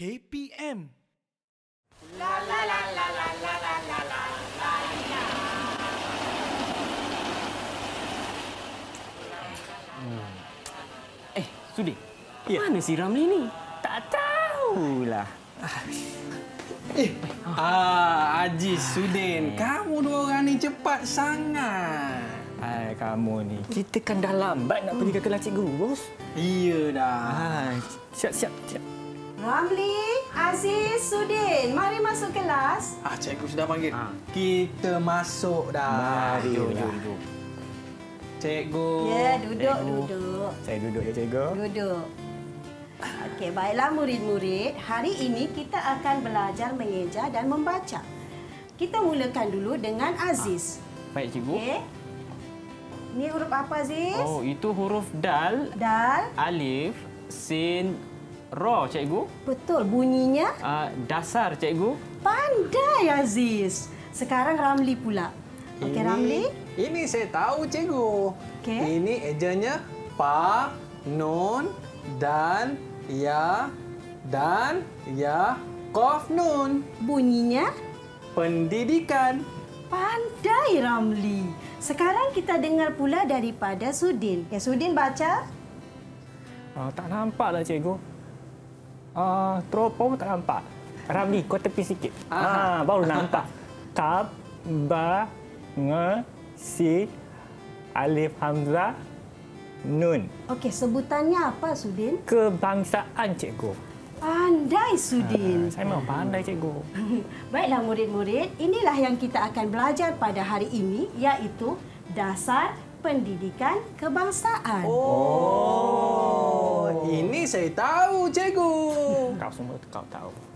KPM. Eh, Sudi. Ya. Mana si Ramli ni? Tak tahulah. Eh, ah, Haji Sudin, kamu dua orang ni cepat sangat. Hai, kamu ni. Kita kan dah lambat nak pergi ke kelas cikgu, bos. Iya dah. Hai, siap, siap, siap. Ramli, Aziz, Sudin, mari masuk kelas. Ah, cikgu sudah panggil. Ah. Kita masuk dah. Mari, Jom, duduk, jom. duduk. Cikgu. Ya, duduk, cikgu. duduk. Saya duduk ya, cikgu. Duduk. Okey, baiklah murid-murid. Hari ini kita akan belajar mengeja dan membaca. Kita mulakan dulu dengan Aziz. Baik, cikgu. Okey. Ni huruf apa Aziz? Oh, itu huruf dal, Dal. alif, sin, ro, cikgu. Betul, bunyinya Uh, dasar, cikgu. pandai Aziz. Sekarang Ramli pula. Okey, Ramli. Ini saya tahu, cikgu. Okey. Ini ejanya pa, nun, dan, ya, dan, ya, kof, nun. Bunyinya Pendidikan. pandai Ramli. Sekarang kita dengar pula daripada Sudin. Ya, Sudin baca. Uh, tak nampak lah, cikgu. Uh, teropong tak nampak. Ramli, kau tepi sikit. Ah, baru nampak. Kap, ba, nge, si, alif hamzah, nun. Okey, sebutannya apa Sudin? Kebangsaan, cikgu. Pandai Sudin. Saya memang pandai, cikgu. Baiklah murid-murid, inilah yang kita akan belajar pada hari ini iaitu dasar pendidikan kebangsaan. Oh, ini saya tahu, cikgu. Kau semua kau tahu.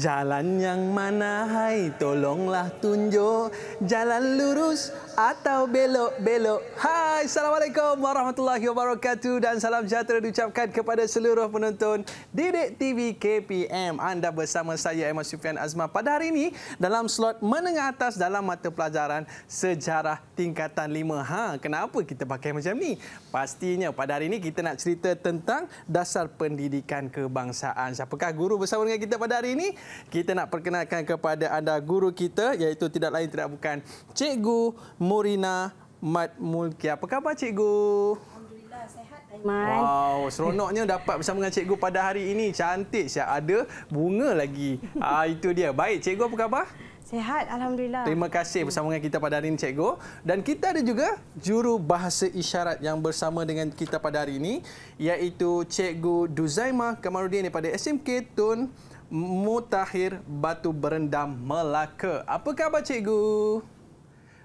Jalan yang mana hai tolonglah tunjuk. Jalan lurus atau belok-belok Hai Assalamualaikum warahmatullahi wabarakatuh Dan salam sejahtera diucapkan kepada seluruh penonton Didik TV KPM Anda bersama saya Ahmad Sufian Azman Pada hari ini dalam slot menengah atas dalam mata pelajaran Sejarah Tingkatan 5 Ha, Kenapa kita pakai macam ni? Pastinya pada hari ini kita nak cerita tentang dasar pendidikan kebangsaan. Siapakah guru bersama dengan kita pada hari ini? Kita nak perkenalkan kepada anda guru kita iaitu tidak lain tidak bukan Cikgu Murina Mat Mulki. Apa khabar cikgu? Alhamdulillah Aiman. Wow, seronoknya dapat bersama dengan cikgu pada hari ini. Cantik siap ada bunga lagi. Ah itu dia. Baik, cikgu apa khabar? Sehat Alhamdulillah. Terima kasih bersama dengan kita pada hari ini cikgu. Dan kita ada juga juru bahasa isyarat yang bersama dengan kita pada hari ini iaitu Cikgu Duzaimah Kamarudin daripada SMK Tun Mutahir Batu Berendam Melaka. Apa khabar cikgu?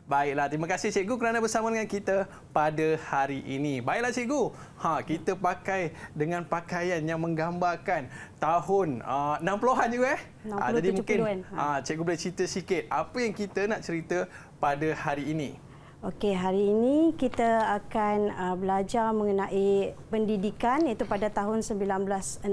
Baiklah, terima kasih cikgu kerana bersama dengan kita pada hari ini. Baiklah cikgu, ha, kita pakai dengan pakaian yang menggambarkan tahun uh, 60-an juga eh. 60, Ah, jadi mungkin 70-an. uh, cikgu boleh cerita sikit apa yang kita nak cerita pada hari ini. Okey, hari ini kita akan uh, belajar mengenai pendidikan iaitu pada tahun 1960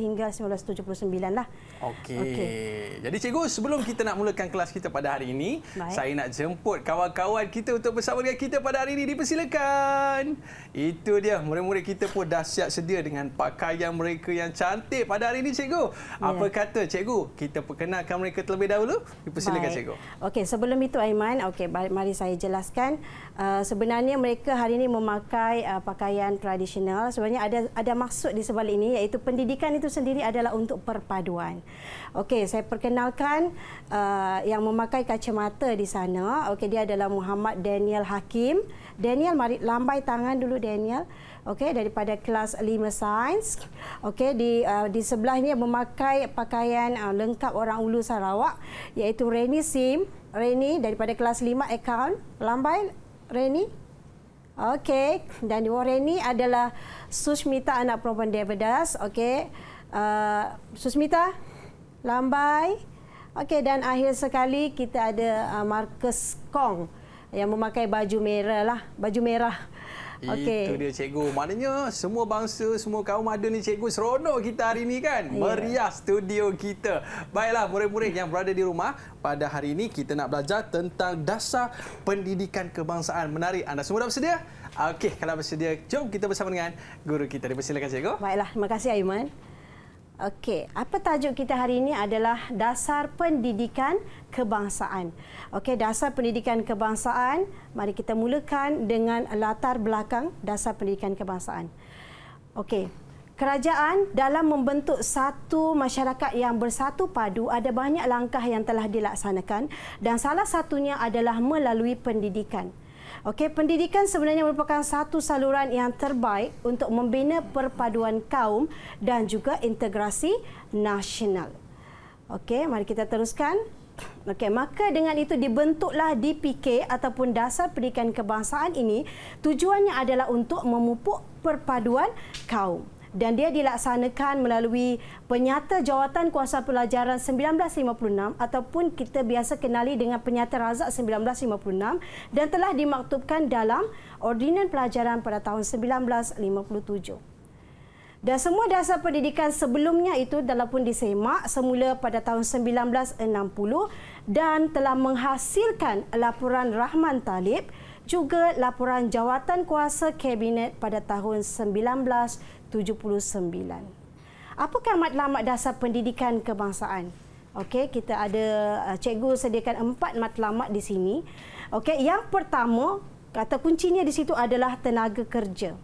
hingga 1979 lah. Okey. Okay. Jadi cikgu, sebelum kita nak mulakan kelas kita pada hari ini, Baik. saya nak jemput kawan-kawan kita untuk bersama dengan kita pada hari ini. Dipersilakan. Itu dia, murid-murid kita pun dah siap sedia dengan pakaian mereka yang cantik pada hari ini cikgu. Apa kata cikgu? Kita perkenalkan mereka terlebih dahulu. Dipersilakan Baik. cikgu. Okey, sebelum itu Aiman, okey, mari saya jelaskan. Uh, sebenarnya mereka hari ini memakai uh, pakaian tradisional. Sebenarnya ada ada maksud di sebalik ini iaitu pendidikan itu sendiri adalah untuk perpaduan. Okey, saya perkenalkan uh, yang memakai kacamata di sana. Okey, dia adalah Muhammad Daniel Hakim. Daniel, mari lambai tangan dulu Daniel. Okey, daripada kelas 5 sains. Okey, di uh, di sebelahnya memakai pakaian uh, lengkap orang Ulu Sarawak iaitu Reni Sim. Reni daripada kelas 5 account. Lambai Reni. Okey, dan di bawah Reni adalah Sushmita anak perempuan Devadas. Okey. Uh, Susmita, lambai. Okey dan akhir sekali kita ada uh, Marcus Kong yang memakai baju merah lah, baju merah. Okay. Itu dia cikgu. Maknanya semua bangsa, semua kaum ada ni cikgu seronok kita hari ini kan. Yeah. Meriah studio kita. Baiklah murid-murid yang berada di rumah, pada hari ini kita nak belajar tentang dasar pendidikan kebangsaan. Menarik. Anda semua dah bersedia? Okey, kalau bersedia, jom kita bersama dengan guru kita. Dipersilakan cikgu. Baiklah, terima kasih Aiman. Okey, apa tajuk kita hari ini adalah dasar pendidikan kebangsaan. Okey, dasar pendidikan kebangsaan. Mari kita mulakan dengan latar belakang dasar pendidikan kebangsaan. Okey, kerajaan dalam membentuk satu masyarakat yang bersatu padu ada banyak langkah yang telah dilaksanakan dan salah satunya adalah melalui pendidikan. Okey, pendidikan sebenarnya merupakan satu saluran yang terbaik untuk membina perpaduan kaum dan juga integrasi nasional. Okey, mari kita teruskan. Okey, maka dengan itu dibentuklah DPK ataupun Dasar Pendidikan Kebangsaan ini tujuannya adalah untuk memupuk perpaduan kaum dan dia dilaksanakan melalui penyata jawatan kuasa pelajaran 1956 ataupun kita biasa kenali dengan penyata razak 1956 dan telah dimaktubkan dalam ordinan pelajaran pada tahun 1957. Dan semua dasar pendidikan sebelumnya itu telah pun disemak semula pada tahun 1960 dan telah menghasilkan laporan Rahman Talib juga laporan jawatan kuasa kabinet pada tahun 79. Apakah matlamat dasar pendidikan kebangsaan? Okey, kita ada uh, cikgu sediakan empat matlamat di sini. Okey, yang pertama, kata kuncinya di situ adalah tenaga kerja.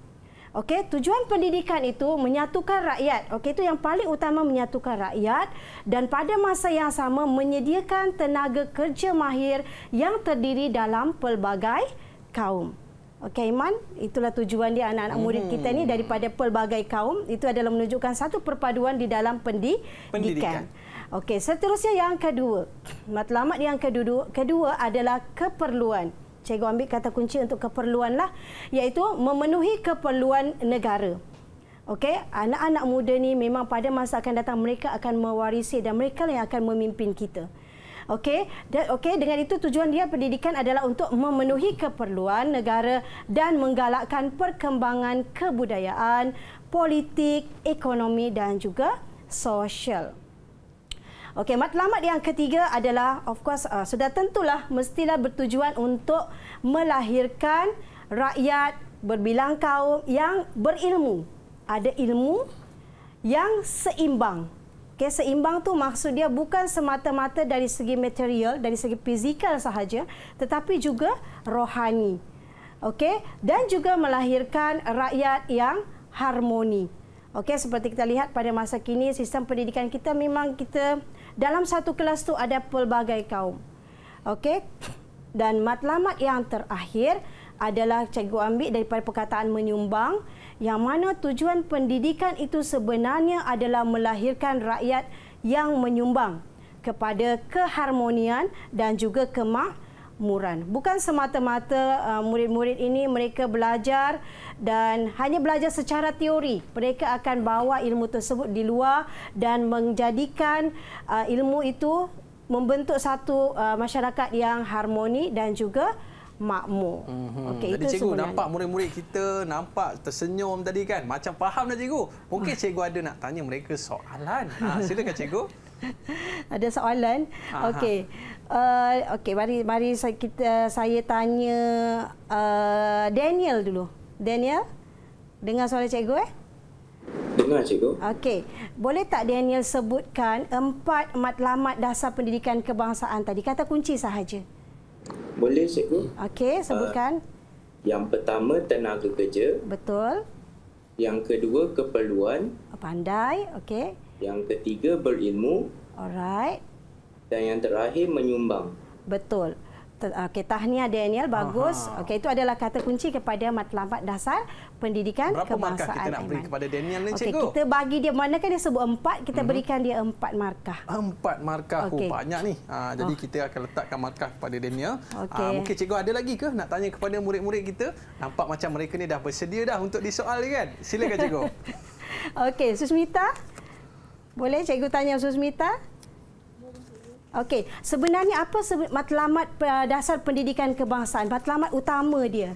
Okey, tujuan pendidikan itu menyatukan rakyat. Okey, itu yang paling utama menyatukan rakyat dan pada masa yang sama menyediakan tenaga kerja mahir yang terdiri dalam pelbagai kaum. Okey Iman, itulah tujuan dia anak-anak hmm. murid kita ni daripada pelbagai kaum. Itu adalah menunjukkan satu perpaduan di dalam pendidikan. pendidikan. Okey, seterusnya yang kedua. Matlamat yang kedua, kedua adalah keperluan. Cikgu ambil kata kunci untuk keperluan lah. Iaitu memenuhi keperluan negara. Okey, anak-anak muda ni memang pada masa akan datang mereka akan mewarisi dan mereka yang akan memimpin kita. Okey, okey dengan itu tujuan dia pendidikan adalah untuk memenuhi keperluan negara dan menggalakkan perkembangan kebudayaan, politik, ekonomi dan juga sosial. Okey, matlamat yang ketiga adalah of course uh, sudah tentulah mestilah bertujuan untuk melahirkan rakyat berbilang kaum yang berilmu. Ada ilmu yang seimbang Okay, seimbang tu maksud dia bukan semata-mata dari segi material, dari segi fizikal sahaja, tetapi juga rohani. Okey, dan juga melahirkan rakyat yang harmoni. Okey, seperti kita lihat pada masa kini sistem pendidikan kita memang kita dalam satu kelas tu ada pelbagai kaum. Okey. Dan matlamat yang terakhir adalah cikgu ambil daripada perkataan menyumbang yang mana tujuan pendidikan itu sebenarnya adalah melahirkan rakyat yang menyumbang kepada keharmonian dan juga kemakmuran. Bukan semata-mata uh, murid-murid ini mereka belajar dan hanya belajar secara teori. Mereka akan bawa ilmu tersebut di luar dan menjadikan uh, ilmu itu membentuk satu uh, masyarakat yang harmoni dan juga makmur. Mm-hmm. Okay, Jadi itu cikgu sebenarnya. nampak murid-murid kita nampak tersenyum tadi kan. Macam faham dah cikgu. Mungkin cikgu ada nak tanya mereka soalan. Ha, silakan cikgu. ada soalan. Okey. Uh, Okey, mari mari saya kita saya tanya uh, Daniel dulu. Daniel, dengar soalan cikgu eh? Dengar cikgu. Okey. Boleh tak Daniel sebutkan empat matlamat dasar pendidikan kebangsaan tadi? Kata kunci sahaja. Boleh cikgu. Okey, sebutkan. Uh, yang pertama tenaga kerja. Betul. Yang kedua keperluan. Pandai, okey. Yang ketiga berilmu. Alright. Dan yang terakhir menyumbang. Betul. Okey, tahniah Daniel, bagus. Okey, itu adalah kata kunci kepada matlamat dasar pendidikan Berapa kebangsaan. Berapa markah kita nak beri kepada Daniel ni, okay, cikgu? kita bagi dia, mana kan dia sebut empat, kita mm-hmm. berikan dia empat markah. Empat markah, okay. oh, banyak ni. Ha, jadi oh. kita akan letakkan markah kepada Daniel. Okay. Ha, mungkin cikgu ada lagi ke nak tanya kepada murid-murid kita? Nampak macam mereka ni dah bersedia dah untuk disoal kan? Silakan cikgu. Okey, Susmita. Boleh cikgu tanya Susmita? Okey, sebenarnya apa matlamat dasar pendidikan kebangsaan? Matlamat utama dia?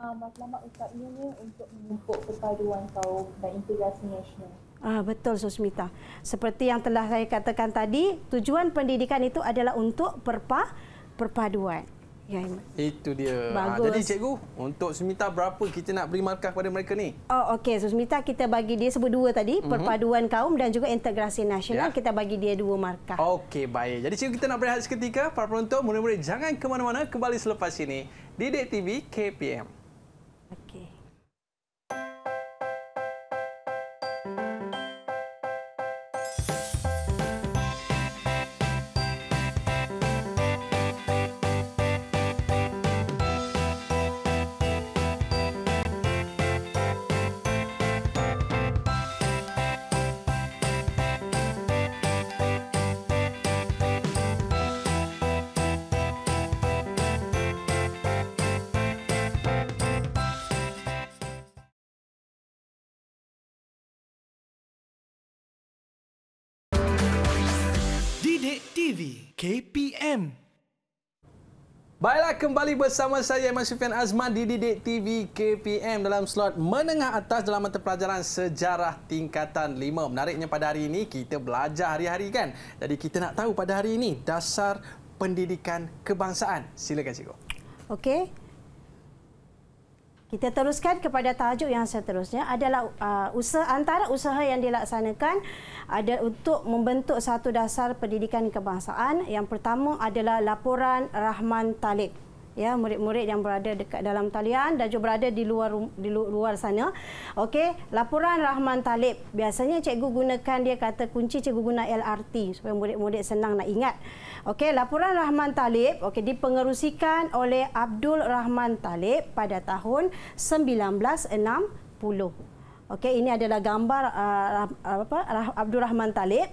Uh, matlamat utamanya untuk memupuk perpaduan kaum dan integrasi nasional. Ah, betul Susmita. Seperti yang telah saya katakan tadi, tujuan pendidikan itu adalah untuk perpa perpaduan. Ya, Itu dia. Ah, Bagus. Ha, jadi cikgu, untuk Susmita berapa kita nak beri markah kepada mereka ni? Oh, okey. Susmita kita bagi dia sebut dua tadi, uh-huh. perpaduan kaum dan juga integrasi nasional. Ya. Kita bagi dia dua markah. Okey, baik. Jadi cikgu kita nak berehat seketika. Para penonton, murid-murid jangan ke mana-mana. Kembali selepas ini. Didik TV KPM. TV KPM. Baiklah kembali bersama saya Iman Sufian Azman di Didik TV KPM dalam slot menengah atas dalam mata pelajaran sejarah tingkatan 5. Menariknya pada hari ini kita belajar hari-hari kan. Jadi kita nak tahu pada hari ini dasar pendidikan kebangsaan. Silakan cikgu. Okey. Kita teruskan kepada tajuk yang seterusnya adalah uh, usaha antara usaha yang dilaksanakan ada untuk membentuk satu dasar pendidikan kebangsaan. Yang pertama adalah laporan Rahman Talib ya murid-murid yang berada dekat dalam talian dan juga berada di luar di luar sana. Okey, laporan Rahman Talib. Biasanya cikgu gunakan dia kata kunci cikgu guna LRT supaya murid-murid senang nak ingat. Okey, laporan Rahman Talib okey dipengerusikan oleh Abdul Rahman Talib pada tahun 1960. Okey, ini adalah gambar uh, apa Abdul Rahman Talib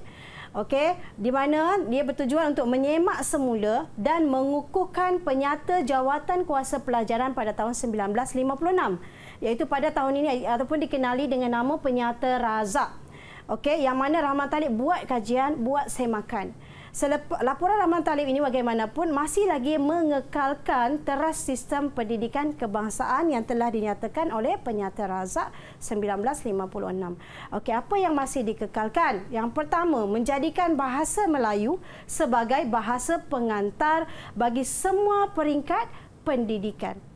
okey di mana dia bertujuan untuk menyemak semula dan mengukuhkan penyata jawatan kuasa pelajaran pada tahun 1956 iaitu pada tahun ini ataupun dikenali dengan nama penyata Razak okey yang mana Rahman Talib buat kajian buat semakan Selep, laporan Rahman Talib ini bagaimanapun masih lagi mengekalkan teras sistem pendidikan kebangsaan yang telah dinyatakan oleh penyata Razak 1956. Okey, apa yang masih dikekalkan? Yang pertama, menjadikan bahasa Melayu sebagai bahasa pengantar bagi semua peringkat pendidikan.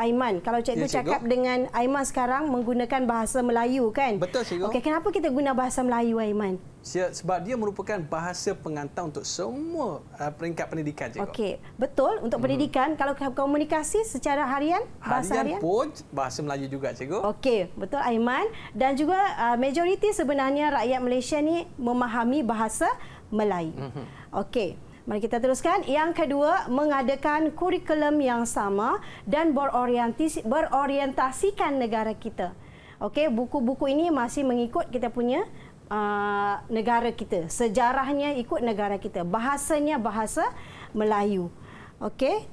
Aiman, kalau cikgu, ya, cikgu cakap dengan Aiman sekarang menggunakan bahasa Melayu kan? Betul cikgu. Okey, kenapa kita guna bahasa Melayu Aiman? Sebab dia merupakan bahasa pengantar untuk semua uh, peringkat pendidikan cikgu. Okey, betul untuk hmm. pendidikan kalau komunikasi secara harian bahasa harian, harian pun bahasa Melayu juga cikgu. Okey, betul Aiman dan juga uh, majoriti sebenarnya rakyat Malaysia ni memahami bahasa Melayu. Hmm. Okey. Mari kita teruskan. Yang kedua, mengadakan kurikulum yang sama dan berorientasi, berorientasikan negara kita. Okey, buku-buku ini masih mengikut kita punya uh, negara kita. Sejarahnya ikut negara kita. Bahasanya bahasa Melayu. Okey,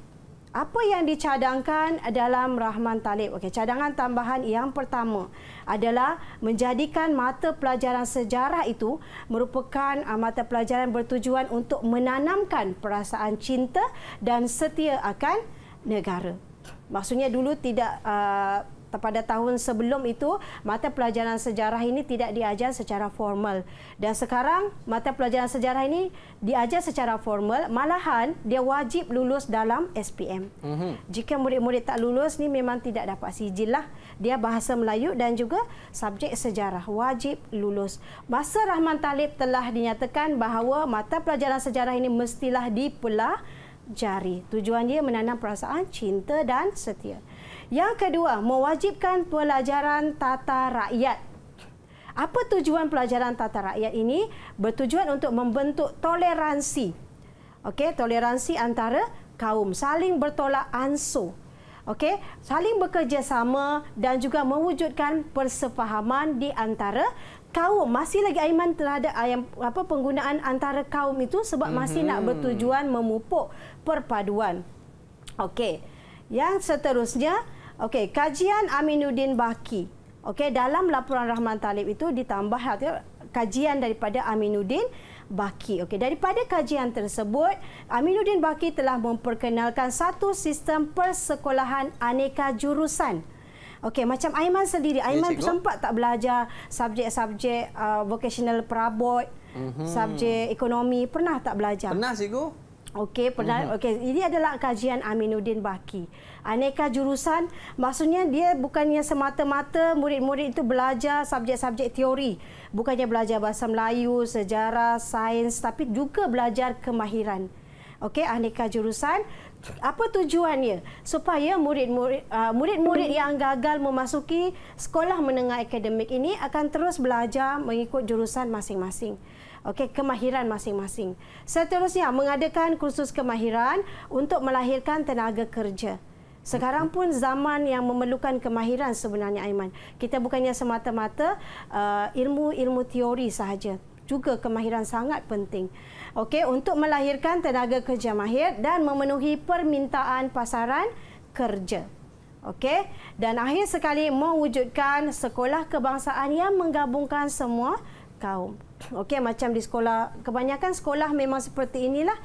apa yang dicadangkan dalam Rahman Talib? Okey, cadangan tambahan yang pertama adalah menjadikan mata pelajaran sejarah itu merupakan uh, mata pelajaran bertujuan untuk menanamkan perasaan cinta dan setia akan negara. Maksudnya dulu tidak uh, pada tahun sebelum itu mata pelajaran sejarah ini tidak diajar secara formal dan sekarang mata pelajaran sejarah ini diajar secara formal malahan dia wajib lulus dalam SPM. Mm-hmm. Jika murid-murid tak lulus ni memang tidak dapat sijil lah. Dia bahasa Melayu dan juga subjek sejarah wajib lulus. Masa Rahman Talib telah dinyatakan bahawa mata pelajaran sejarah ini mestilah dipelajari. Tujuan dia menanam perasaan cinta dan setia. Yang kedua, mewajibkan pelajaran tata rakyat. Apa tujuan pelajaran tata rakyat ini? Bertujuan untuk membentuk toleransi. Okey, toleransi antara kaum, saling bertolak ansur. Okey, saling bekerjasama dan juga mewujudkan persefahaman di antara kaum. Masih lagi Aiman terhadap ayam apa penggunaan antara kaum itu sebab masih mm-hmm. nak bertujuan memupuk perpaduan. Okey. Yang seterusnya Okey, kajian Aminuddin Baki. Okey, dalam laporan Rahman Talib itu ditambah kajian daripada Aminuddin Baki. Okey, daripada kajian tersebut, Aminuddin Baki telah memperkenalkan satu sistem persekolahan aneka jurusan. Okey, macam Aiman sendiri, Aiman cikgu. sempat tak belajar subjek-subjek uh, vocational perabot, mm-hmm. subjek ekonomi, pernah tak belajar? Pernah cikgu? Okey, pernah. Uh-huh. Okey, ini adalah kajian Aminuddin Baki. Aneka jurusan, maksudnya dia bukannya semata-mata murid-murid itu belajar subjek-subjek teori. Bukannya belajar bahasa Melayu, sejarah, sains, tapi juga belajar kemahiran. Okey, aneka jurusan. Apa tujuannya? Supaya murid-murid uh, murid-murid yang gagal memasuki sekolah menengah akademik ini akan terus belajar mengikut jurusan masing-masing. Okey, kemahiran masing-masing. Seterusnya, mengadakan kursus kemahiran untuk melahirkan tenaga kerja. Sekarang pun zaman yang memerlukan kemahiran sebenarnya Aiman. Kita bukannya semata-mata uh, ilmu-ilmu teori sahaja. Juga kemahiran sangat penting. Okey, untuk melahirkan tenaga kerja mahir dan memenuhi permintaan pasaran kerja. Okey, dan akhir sekali mewujudkan sekolah kebangsaan yang menggabungkan semua kaum. Okey, macam di sekolah, kebanyakan sekolah memang seperti inilah.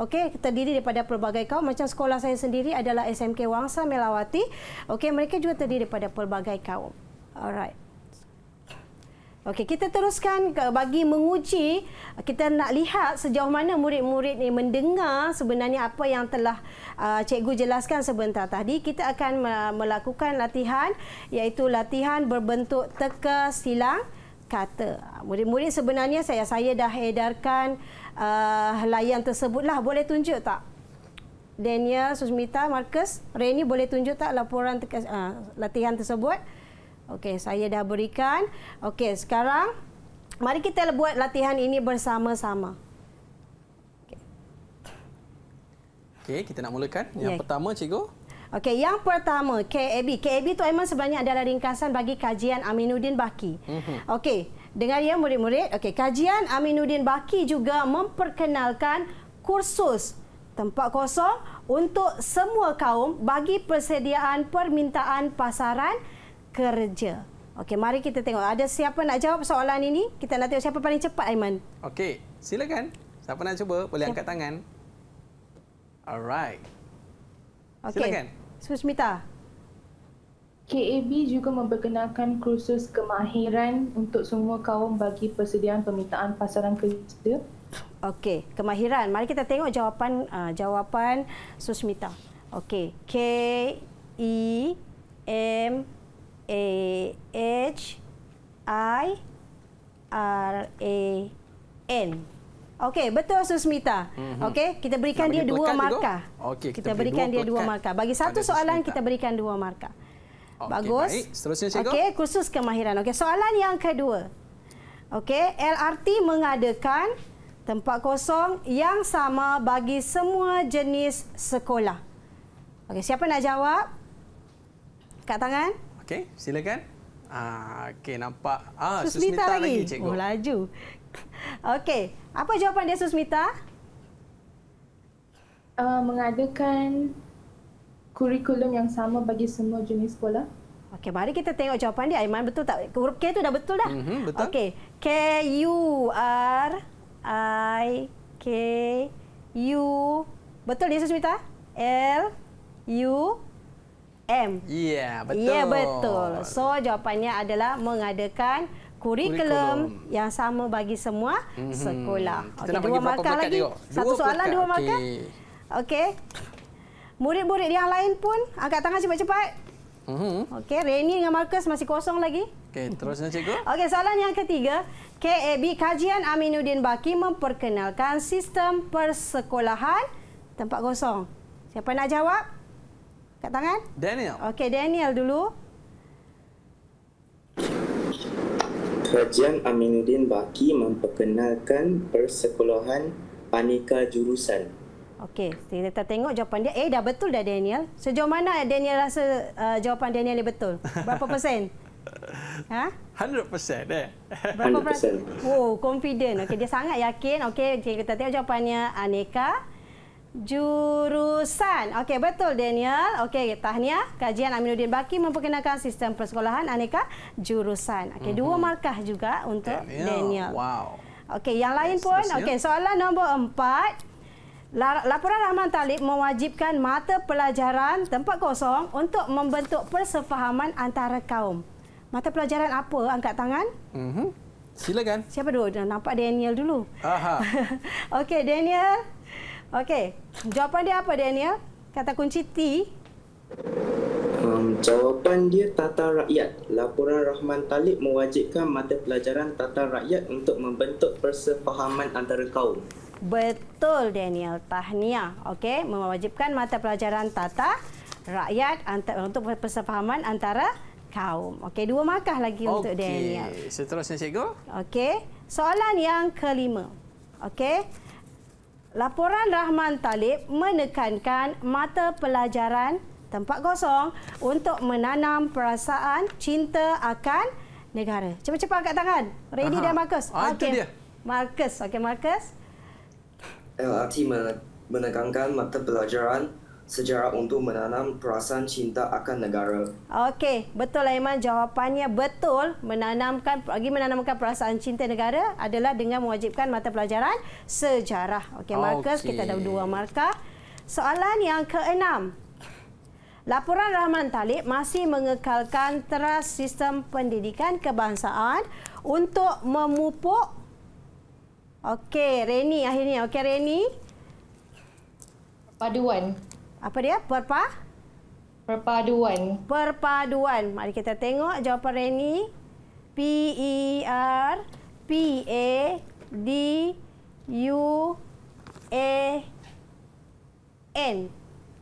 Okey, terdiri daripada pelbagai kaum. Macam sekolah saya sendiri adalah SMK Wangsa Melawati. Okey, mereka juga terdiri daripada pelbagai kaum. Alright. Okey, kita teruskan bagi menguji, kita nak lihat sejauh mana murid-murid ni mendengar sebenarnya apa yang telah uh, cikgu jelaskan sebentar tadi. Kita akan melakukan latihan iaitu latihan berbentuk teka silang kata. Murid-murid sebenarnya saya saya dah edarkan uh, layan tersebutlah. Boleh tunjuk tak? Daniel, Susmita, Marcus, Reni boleh tunjuk tak laporan teka, uh, latihan tersebut? Okey, saya dah berikan. Okey, sekarang mari kita buat latihan ini bersama-sama. Okey, kita nak mulakan. Yang Ya. pertama cikgu. Okey, yang pertama KAB. KAB tu memang sebenarnya adalah ringkasan bagi kajian Aminuddin Baki. Mhm. Okey, dengar ya murid-murid. Okey, kajian Aminuddin Baki juga memperkenalkan kursus tempat kosong untuk semua kaum bagi persediaan permintaan pasaran kerja. Okey, mari kita tengok. Ada siapa nak jawab soalan ini? Kita nak tengok siapa paling cepat, Aiman. Okey, silakan. Siapa nak cuba boleh angkat tangan. Alright. Okey. Silakan. Susmita. KAB juga memperkenalkan kursus kemahiran untuk semua kaum bagi persediaan permintaan pasaran kerja. Okey, kemahiran. Mari kita tengok jawapan uh, jawapan Susmita. Okey, K E M A H I R A N. Okey, betul Susmita. Mm-hmm. Okey, kita berikan Nak dia dua markah. Okey, kita kita beri berikan dua dia dua markah. Bagi satu soalan Susmita. kita berikan dua markah. Okey, Bagus. baik. Seterusnya, cikgu. Okey, kursus kemahiran. Okey, soalan yang kedua. Okey, LRT mengadakan tempat kosong yang sama bagi semua jenis sekolah. Okey, siapa nak jawab? Kat tangan? Okey, silakan. Ah, okey nampak. Ah, Susmita, Susmita, lagi. lagi, cikgu. Oh, laju. Okey, apa jawapan dia Susmita? Uh, mengadakan kurikulum yang sama bagi semua jenis sekolah. Okey, mari kita tengok jawapan dia. Aiman betul tak? Huruf K tu dah betul dah? Mhm, betul. Okey. K U R I K U Betul dia Susmita? L U M. Ya, yeah, betul. Ya, betul. So, jawapannya adalah mengadakan kurikulum, Kurikulum. yang sama bagi semua Mhm. sekolah. Kita Okey, nak dua bagi berapa markah lagi. tengok? Satu Dua soalan, dua markah. Okey. Okey. Murid-murid yang lain pun angkat tangan cepat-cepat. Mhm. Okey, Reni dengan Marcus masih kosong lagi. Okey, terusnya cikgu. Okey, soalan yang ketiga. KAB Kajian Aminuddin Baki memperkenalkan sistem persekolahan tempat kosong. Siapa nak jawab? Kat tangan? Daniel. Okey, Daniel dulu. Kajian Aminuddin Baki memperkenalkan persekolahan aneka jurusan. Okey, kita tengok jawapan dia. Eh, dah betul dah Daniel. Sejauh mana Daniel rasa uh, jawapan Daniel ni betul? Berapa persen? Ha? 100% eh. Berapa 100%. persen? Oh, confident. Okey, dia sangat yakin. Okey, okay, kita tengok jawapannya aneka jurusan. Okey, betul Daniel. Okey, tahniah. Kajian Aminuddin Baki memperkenalkan sistem persekolahan aneka jurusan. Okey, mm-hmm. dua mhm. markah juga untuk Daniel. Daniel. Wow. Okey, yang lain yes, pun. Okey, soalan nombor empat. Laporan Rahman Talib mewajibkan mata pelajaran tempat kosong untuk membentuk persefahaman antara kaum. Mata pelajaran apa? Angkat tangan. Mm-hmm. Silakan. Siapa dulu? Nampak Daniel dulu. Aha. Okey, Daniel. Okey, jawapan dia apa Daniel? Kata kunci T. Um, jawapan dia tata rakyat. Laporan Rahman Talib mewajibkan mata pelajaran tata rakyat untuk membentuk persefahaman antara kaum. Betul Daniel. Tahniah. Okey, mewajibkan mata pelajaran tata rakyat untuk persefahaman antara kaum. Okey, dua markah lagi okay. untuk Daniel. Seterusnya cikgu. Okey, soalan yang kelima. Okey, laporan Rahman Talib menekankan mata pelajaran tempat kosong untuk menanam perasaan cinta akan negara. Cepat-cepat angkat tangan. Ready Aha. dan Marcus. Ah, Okey. Marcus. Okey, Marcus. LRT menekankan mata pelajaran sejarah untuk menanam perasaan cinta akan negara. Okey, betul Aiman jawapannya betul. Menanamkan bagi menanamkan perasaan cinta negara adalah dengan mewajibkan mata pelajaran sejarah. Okey, okay. kita ada dua markah. Soalan yang keenam. Laporan Rahman Talib masih mengekalkan teras sistem pendidikan kebangsaan untuk memupuk Okey, Reni akhirnya. Okey, Reni. Paduan. Apa dia? Perpa? Perpaduan. Perpaduan. Mari kita tengok jawapan Reni. P E R P A D U A N.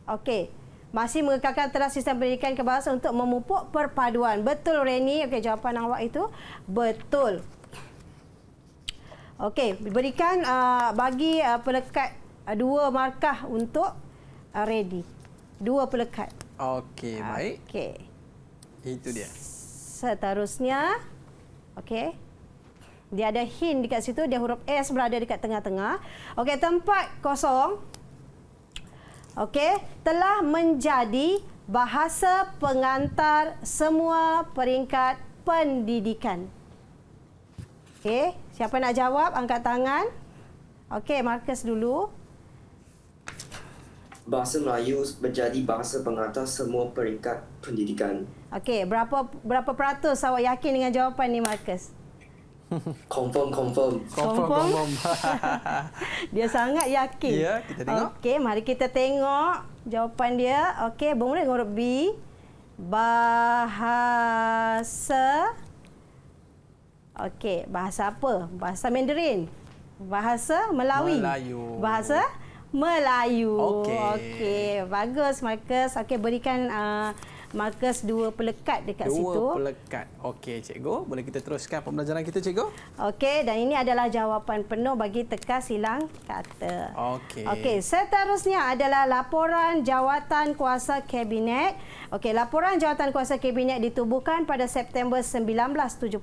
Okey. Masih mengekalkan teras sistem pendidikan kebangsaan untuk memupuk perpaduan. Betul Reni. Okey, jawapan awak itu betul. Okey, berikan uh, bagi uh, pelekat uh, dua markah untuk uh, ready. Dua pelekat. Okey, baik. Okey. Itu dia. Seterusnya, okey. Dia ada hint dekat situ, dia huruf S berada dekat tengah-tengah. Okey, tempat kosong. Okey, telah menjadi bahasa pengantar semua peringkat pendidikan. Okey, siapa nak jawab angkat tangan. Okey, Marcus dulu bahasa Melayu menjadi bahasa pengantar semua peringkat pendidikan. Okey, berapa berapa peratus awak yakin dengan jawapan ni Marcus? Confirm, confirm. Confirm, confirm. dia sangat yakin. Ya, kita tengok. Okey, mari kita tengok jawapan dia. Okey, bermula dengan huruf B. Bahasa Okey, bahasa apa? Bahasa Mandarin. Bahasa Melawi. Melayu. Bahasa Melayu. Okey. Okey, bagus Marcus. Okey, berikan uh, Marcus dua pelekat dekat dua situ. Dua pelekat. Okey, cikgu. Boleh kita teruskan pembelajaran kita, cikgu? Okey, dan ini adalah jawapan penuh bagi teka silang kata. Okey. Okey, seterusnya adalah laporan jawatan kuasa kabinet. Okey, laporan jawatan kuasa kabinet ditubuhkan pada September 1974.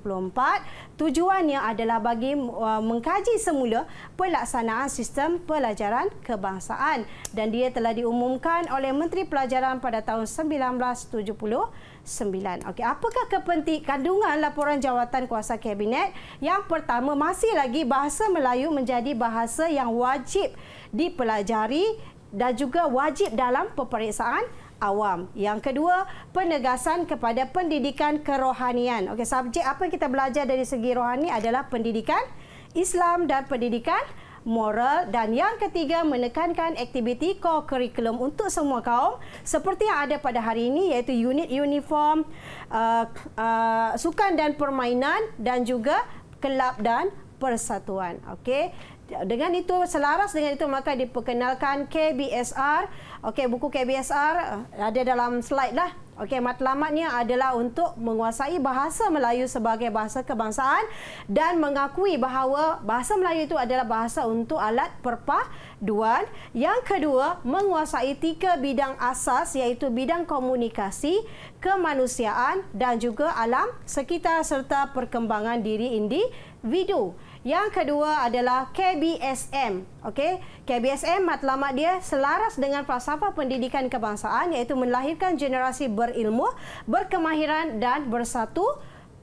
Tujuannya adalah bagi uh, mengkaji semula pelaksanaan sistem pelajaran kebangsaan dan dia telah diumumkan oleh Menteri Pelajaran pada tahun 1974. 79. Okey, apakah kepenting kandungan laporan jawatan kuasa kabinet? Yang pertama, masih lagi bahasa Melayu menjadi bahasa yang wajib dipelajari dan juga wajib dalam peperiksaan awam. Yang kedua, penegasan kepada pendidikan kerohanian. Okey, subjek apa yang kita belajar dari segi rohani adalah pendidikan Islam dan pendidikan moral dan yang ketiga menekankan aktiviti core curriculum untuk semua kaum seperti yang ada pada hari ini iaitu unit uniform uh, uh, sukan dan permainan dan juga kelab dan persatuan okey dengan itu selaras dengan itu maka diperkenalkan KBSR okey buku KBSR uh, ada dalam slide lah Okey, matlamatnya adalah untuk menguasai bahasa Melayu sebagai bahasa kebangsaan dan mengakui bahawa bahasa Melayu itu adalah bahasa untuk alat perpa Duan. Yang kedua, menguasai tiga bidang asas iaitu bidang komunikasi, kemanusiaan dan juga alam sekitar serta perkembangan diri individu. Yang kedua adalah KBSM. Okey, KBSM matlamat dia selaras dengan falsafah pendidikan kebangsaan iaitu melahirkan generasi berilmu, berkemahiran dan bersatu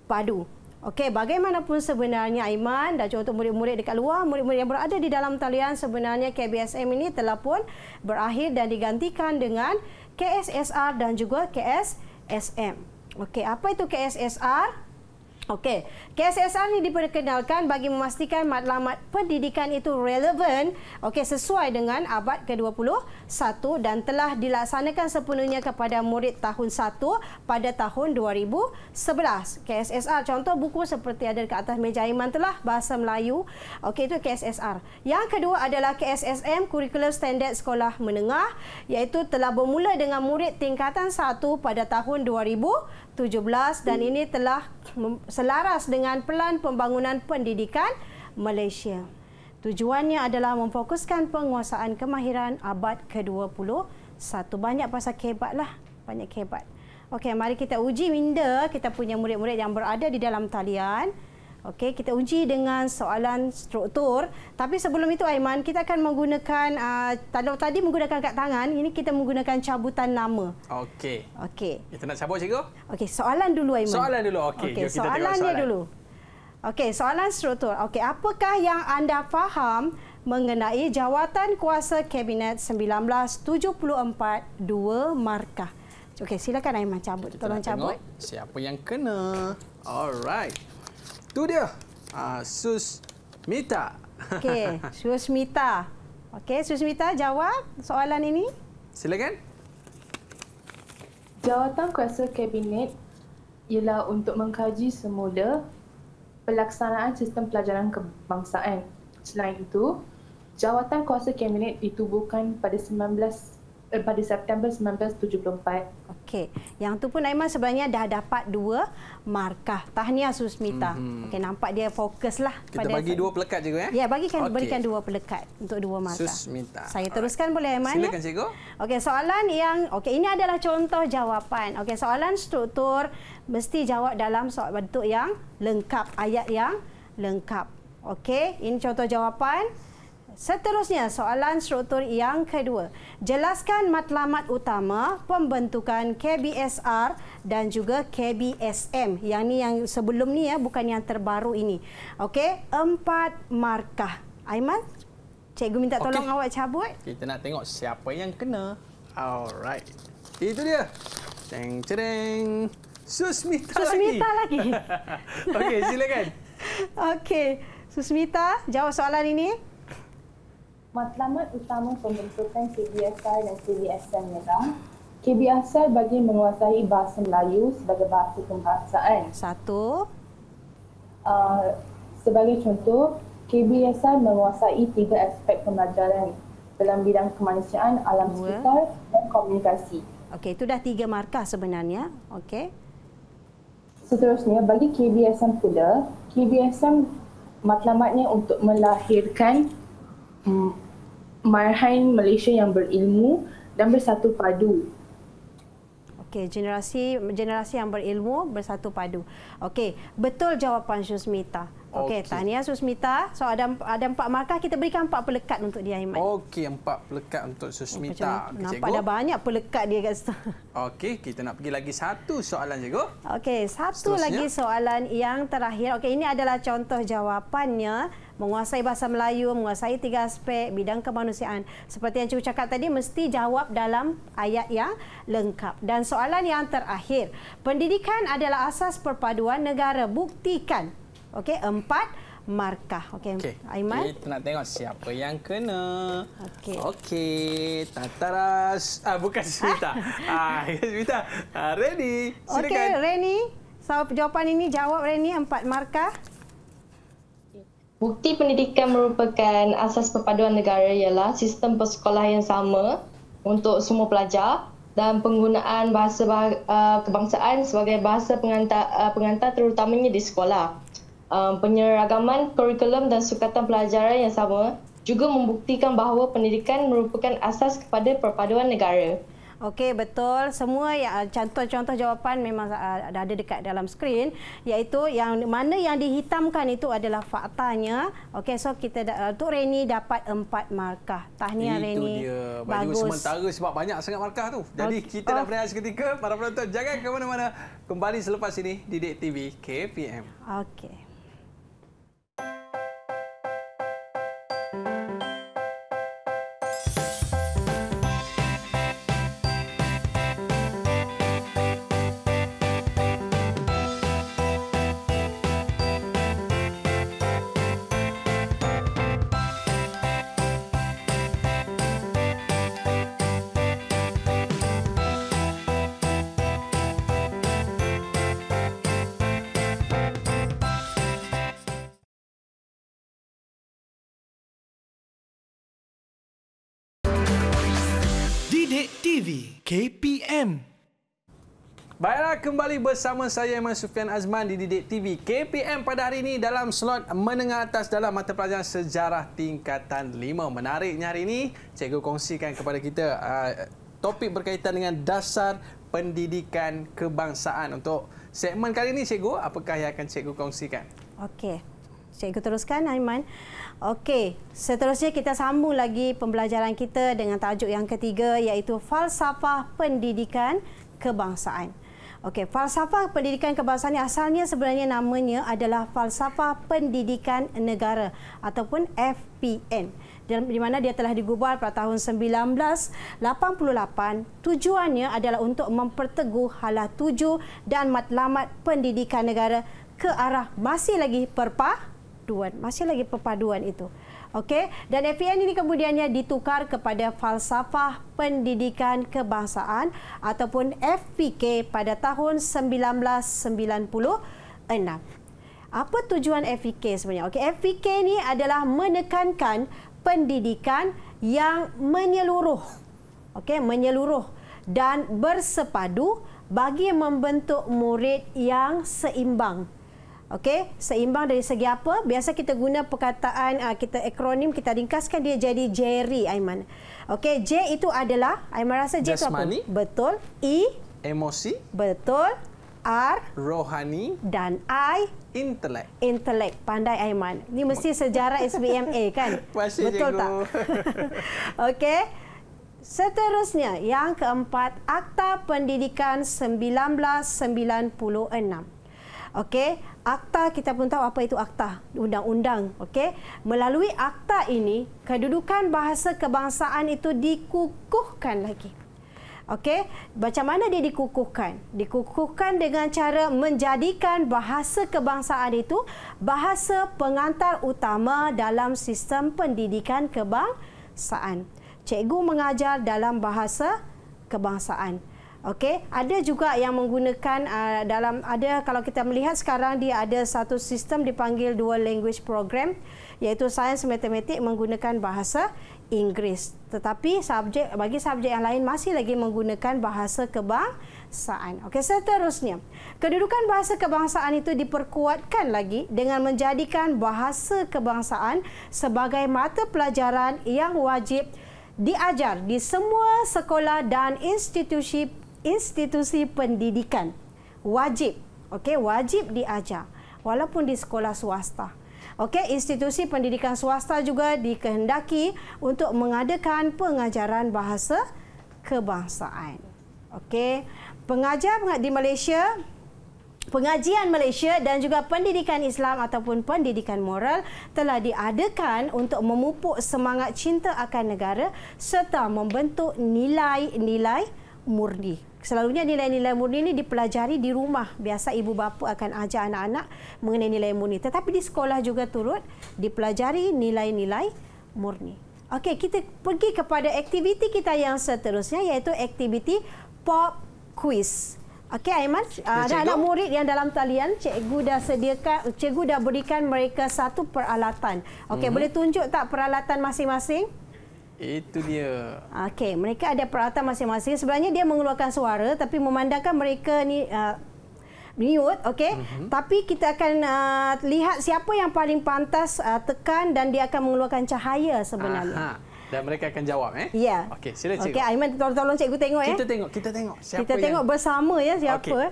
padu. Okey, bagaimanapun sebenarnya Aiman dan contoh murid-murid dekat luar, murid-murid yang berada di dalam talian sebenarnya KBSM ini telah pun berakhir dan digantikan dengan KSSR dan juga KSSM. Okey, apa itu KSSR? Okey, KSSR ini diperkenalkan bagi memastikan matlamat pendidikan itu relevan okey sesuai dengan abad ke-21 dan telah dilaksanakan sepenuhnya kepada murid tahun 1 pada tahun 2011. KSSR contoh buku seperti ada dekat atas meja Iman telah bahasa Melayu. Okey itu KSSR. Yang kedua adalah KSSM Kurikulum Standard Sekolah Menengah iaitu telah bermula dengan murid tingkatan 1 pada tahun 2017 dan ini telah selaras dengan Pelan Pembangunan Pendidikan Malaysia. Tujuannya adalah memfokuskan penguasaan kemahiran abad ke-21. Banyak pasal kebat lah. Banyak kebat. Okey, mari kita uji minda kita punya murid-murid yang berada di dalam talian. Okey, kita uji dengan soalan struktur. Tapi sebelum itu Aiman, kita akan menggunakan uh, tadi menggunakan kat tangan, ini kita menggunakan cabutan nama. Okey. Okey. Kita nak cabut cikgu? Okey, soalan dulu Aiman. Soalan dulu. Okey, okay, kita soalan tengok dia dulu. Okey, soalan struktur. Okey, apakah yang anda faham mengenai jawatan kuasa Kabinet 1974 dua markah? Okey, silakan Aiman cabut. Kita Tolong cabut. siapa yang kena. Alright. Tu dia. Uh, Sus Mita. Okey, Susmita. Okey, Susmita jawab soalan ini. Silakan. Jawatan kuasa kabinet ialah untuk mengkaji semula pelaksanaan sistem pelajaran kebangsaan. Selain itu, jawatan kuasa kabinet ditubuhkan pada 19 pada September 1974. Okey, yang tu pun Aiman sebenarnya dah dapat dua markah. Tahniah Susmita. Mm-hmm. Okey, nampak dia fokus lah. Kita bagi dua pelekat cikgu ya. Ya, bagikan Okey. berikan dua pelekat untuk dua markah. Susmita. Saya teruskan boleh Aiman? Silakan ya? cikgu. Okey, soalan yang okey ini adalah contoh jawapan. Okey, soalan struktur mesti jawab dalam soal bentuk yang lengkap, ayat yang lengkap. Okey, ini contoh jawapan. Seterusnya, soalan struktur yang kedua. Jelaskan matlamat utama pembentukan KBSR dan juga KBSM. Yang ni yang sebelum ni ya, bukan yang terbaru ini. Okey, empat markah. Aiman, cikgu minta tolong Okey. awak cabut. Kita nak tengok siapa yang kena. Alright. Itu dia. Ceng cereng. Susmita, Susmita lagi. Okey, silakan. Okey, Susmita, jawab soalan ini. Matlamat utama pembentukan KBSR dan KBSM ialah KBSR bagi menguasai bahasa Melayu sebagai bahasa kebangsaan. Satu, Uh, sebagai contoh, KBSR menguasai tiga aspek pembelajaran dalam bidang kemanusiaan, alam Dua. sekitar dan komunikasi. Okey, itu dah tiga markah sebenarnya. Okey. Seterusnya, bagi KBSM pula, KBSM matlamatnya untuk melahirkan mm, marhain Malaysia yang berilmu dan bersatu padu. Okey, generasi generasi yang berilmu bersatu padu. Okey, betul jawapan Susmita. Okey, Okey. tahniah Susmita. So ada ada empat markah, kita berikan empat pelekat untuk dia Iman. Okey, empat pelekat untuk Susmita. Macam Okey, nampak dah banyak pelekat dia kat situ. Okey, kita nak pergi lagi satu soalan cikgu. Okey, satu Seterusnya. lagi soalan yang terakhir. Okey, ini adalah contoh jawapannya. Menguasai bahasa Melayu, menguasai tiga aspek bidang kemanusiaan. Seperti yang cikgu cakap tadi, mesti jawab dalam ayat yang lengkap. Dan soalan yang terakhir. Pendidikan adalah asas perpaduan negara. Buktikan. Okey, empat markah. Okey, Okey. Aiman. Kita nak tengok siapa yang kena. Okey. Okey. Tataras. Ah bukan Susmita. ah, Susmita. Ah, ready. Okey. Reni. So, jawapan ini jawab Reni empat markah. Bukti pendidikan merupakan asas perpaduan negara ialah sistem persekolahan yang sama untuk semua pelajar dan penggunaan bahasa bah- uh, kebangsaan sebagai bahasa pengantar, uh, pengantar terutamanya di sekolah. Um, penyeragaman kurikulum dan sukatan pelajaran yang sama juga membuktikan bahawa pendidikan merupakan asas kepada perpaduan negara. Okey betul semua yang uh, contoh-contoh jawapan memang uh, ada dekat dalam skrin iaitu yang mana yang dihitamkan itu adalah faktanya. Okey so kita uh, Tok Reni dapat empat markah. Tahniah Itu Reni. dia. Baju Bagus. sementara sebab banyak sangat markah tu. Jadi Okey. kita dah Oh. berehat seketika. Para penonton jangan ke mana-mana. Kembali selepas ini di Dek TV KPM. Okey. TV KPM Baiklah, kembali bersama saya Iman Sufian Azman di Didik TV KPM pada hari ini dalam slot menengah atas dalam mata pelajaran sejarah tingkatan 5. Menariknya hari ini, cikgu kongsikan kepada kita uh, topik berkaitan dengan dasar pendidikan kebangsaan. Untuk segmen kali ini, cikgu, apakah yang akan cikgu kongsikan? Okey. Cikgu teruskan Aiman. Okey, seterusnya kita sambung lagi pembelajaran kita dengan tajuk yang ketiga iaitu falsafah pendidikan kebangsaan. Okey, falsafah pendidikan kebangsaan ni asalnya sebenarnya namanya adalah falsafah pendidikan negara ataupun FPN di mana dia telah digubal pada tahun 1988 tujuannya adalah untuk memperteguh hala tuju dan matlamat pendidikan negara ke arah masih lagi perpaduan masih lagi perpaduan itu Okey, dan FPN ini kemudiannya ditukar kepada falsafah pendidikan kebangsaan ataupun FPK pada tahun 1996. Apa tujuan FPK sebenarnya? Okey, FPK ini adalah menekankan pendidikan yang menyeluruh. Okey, menyeluruh dan bersepadu bagi membentuk murid yang seimbang. Okey, seimbang dari segi apa? Biasa kita guna perkataan uh, kita akronim kita ringkaskan dia jadi JERI Aiman. Okey, J itu adalah Aiman rasa J itu apa? Jasmani. Betul. E Emosi, betul. R rohani, dan I intelek. intelek pandai Aiman. Ni mesti sejarah SBMA kan? Masih, Betul cikgu. tak? Okey. Seterusnya yang keempat Akta Pendidikan 1996. Okey, akta kita pun tahu apa itu akta, undang-undang, okey. Melalui akta ini, kedudukan bahasa kebangsaan itu dikukuhkan lagi. Okey, macam mana dia dikukuhkan? Dikukuhkan dengan cara menjadikan bahasa kebangsaan itu bahasa pengantar utama dalam sistem pendidikan kebangsaan. Cikgu mengajar dalam bahasa kebangsaan. Okey, ada juga yang menggunakan uh, dalam ada kalau kita melihat sekarang dia ada satu sistem dipanggil dual language program iaitu sains matematik menggunakan bahasa Inggeris. Tetapi subjek bagi subjek yang lain masih lagi menggunakan bahasa kebangsaan. Okey, seterusnya. Kedudukan bahasa kebangsaan itu diperkuatkan lagi dengan menjadikan bahasa kebangsaan sebagai mata pelajaran yang wajib diajar di semua sekolah dan institusi institusi pendidikan. Wajib. Okey, wajib diajar walaupun di sekolah swasta. Okey, institusi pendidikan swasta juga dikehendaki untuk mengadakan pengajaran bahasa kebangsaan. Okey, pengajar di Malaysia Pengajian Malaysia dan juga pendidikan Islam ataupun pendidikan moral telah diadakan untuk memupuk semangat cinta akan negara serta membentuk nilai-nilai murni. Selalunya nilai-nilai murni ini dipelajari di rumah. Biasa ibu bapa akan ajar anak-anak mengenai nilai murni. Tetapi di sekolah juga turut dipelajari nilai-nilai murni. Okey, kita pergi kepada aktiviti kita yang seterusnya iaitu aktiviti pop quiz. Okey Aiman, ada anak murid yang dalam talian, cikgu dah sediakan, cikgu dah berikan mereka satu peralatan. Okey, Mhm. boleh tunjuk tak peralatan masing-masing? Itu dia. Okey, mereka ada peralatan masing-masing. Sebenarnya dia mengeluarkan suara tapi memandangkan mereka ni uh, mute, okey. Mm-hmm. Tapi kita akan uh, lihat siapa yang paling pantas uh, tekan dan dia akan mengeluarkan cahaya sebenarnya. Aha. Dan mereka akan jawab eh. Ya. Okey, sila cikgu. Okey, Aiman tolong, tolong cikgu tengok ya. Kita tengok, kita tengok siapa kita yang tengok bersama ya siapa. Okey.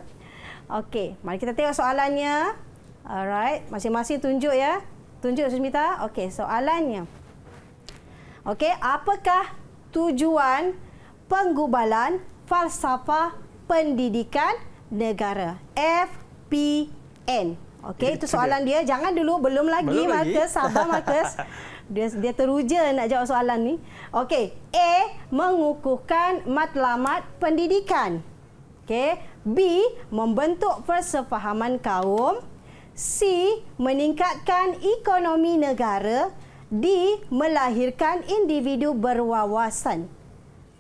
Okey, mari kita tengok soalannya. Alright, masing-masing tunjuk ya. Tunjuk Susmita. Okey, soalannya. Okey, apakah tujuan penggubalan falsafah pendidikan negara? FPN. Okey, itu soalan dia. Jangan dulu, belum lagi, Belum lagi. Marcus. Sabar, Marcus. Dia, dia teruja nak jawab soalan ni. Okey, A. Mengukuhkan matlamat pendidikan. Okey. B. Membentuk persefahaman kaum. C. Meningkatkan ekonomi negara. D. Melahirkan individu berwawasan.